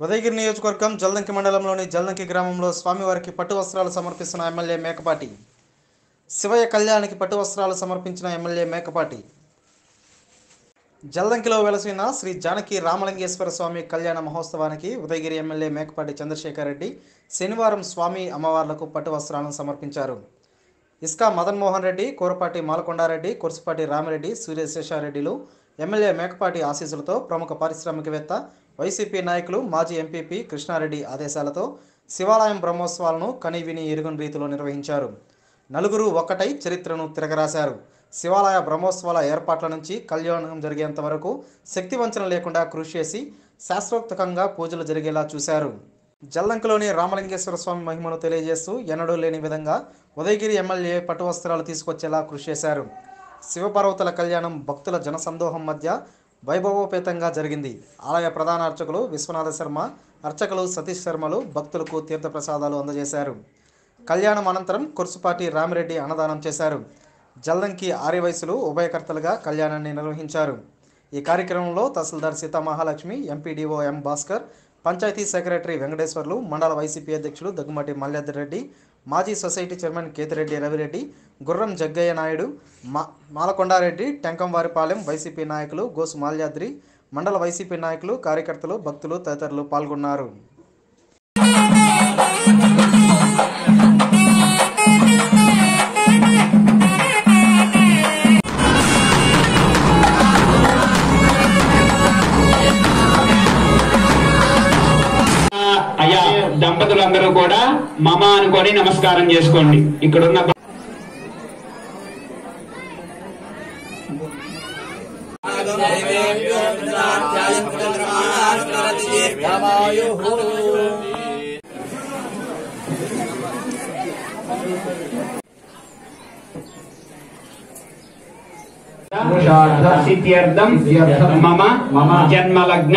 ఉదయగిరి నియోజకవర్గం జల్దంకి మండలంలోని జల్దంకి గ్రామంలో స్వామివారికి పట్టు వస్త్రాలు సమర్పిస్తున్న ఎమ్మెల్యే మేకపాటి. శివయ్య కళ్యాణికి పట్టు వస్త్రాలు సమర్పించిన ఎమ్మెల్యే మేకపాటి. జల్దంకిలో వెలసిన శ్రీ జానకి రామలింగేశ్వర స్వామి కళ్యాణ మహోత్సవానికి ఉదయగిరి ఎమ్మెల్యే మేకపాటి చంద్రశేఖర్ రెడ్డి శనివారం స్వామి అమ్మవార్లకు పట్టు వస్త్రాలను సమర్పించారు. ఇస్కా మదన్మోహన్ రెడ్డి కోరపాటి మాలకొండారెడ్డి కొర్సుపాటి రామిరెడ్డి సూర్యశేషారెడ్డిలు ఎమ్మెల్యే మేకపాటి ఆశీస్సులతో ప్రముఖ పారిశ్రామికవేత్త వైసీపీ నాయకులు మాజీ ఎంపీపీ కృష్ణారెడ్డి ఆదేశాలతో శివాలయం బ్రహ్మోత్సవాలను కనివిని ఎరుగని రీతిలో నిర్వహించారు. నలుగురు ఒక్కటై చరిత్రను తిరగరాశారు. శివాలయ బ్రహ్మోత్సవాల ఏర్పాట్ల నుంచి కళ్యాణం జరిగేంత వరకు శక్తివంచన లేకుండా కృషి చేసి శాస్త్రోక్తకంగా పూజలు జరిగేలా చూశారు. జల్లంకలోని రామలింగేశ్వర స్వామి మహిమను తెలియజేస్తూ ఎన్నడూ లేని విధంగా ఉదయగిరి ఎమ్మెల్యే పట్టు వస్త్రాలు తీసుకొచ్చేలా కృషి చేశారు. శివపార్వతుల కళ్యాణం భక్తుల జనసందోహం మధ్య వైభవోపేతంగా జరిగింది. ఆలయ ప్రధాన అర్చకులు విశ్వనాథ శర్మ అర్చకులు సతీష్ శర్మలు భక్తులకు తీర్థప్రసాదాలు అందజేశారు. కళ్యాణం అనంతరం కుర్సుపాటి రామిరెడ్డి అన్నదానం చేశారు. జల్దంకి ఆర్యవయసులు ఉభయకర్తలుగా కళ్యాణాన్ని నిర్వహించారు. ఈ కార్యక్రమంలో tahsildar Seethamahalakshmi MPDO M Bhaskar panchayat secretary Venkateswarlu మండల వైసీపీ అధ్యక్షులు దగ్గుమాటి మల్యాద్రి రెడ్డి మాజీ సొసైటీ చైర్మన్ కేతిరెడ్డి రవిరెడ్డి గుర్రం జగ్గయ్య నాయుడు మా మాలకొండారెడ్డి టెంకంవారిపాలెం వైసీపీ నాయకులు గోసు మాల్యాద్రి మండల వైసీపీ నాయకులు కార్యకర్తలు భక్తులు తదితరులు పాల్గొన్నారు. దంపతులందరూ కూడా మమ అనుకొని నమస్కారం చేసుకోండి. ఇక్కడున్న సిద్ధ్యర్థం మమ మమ జన్మలగ్న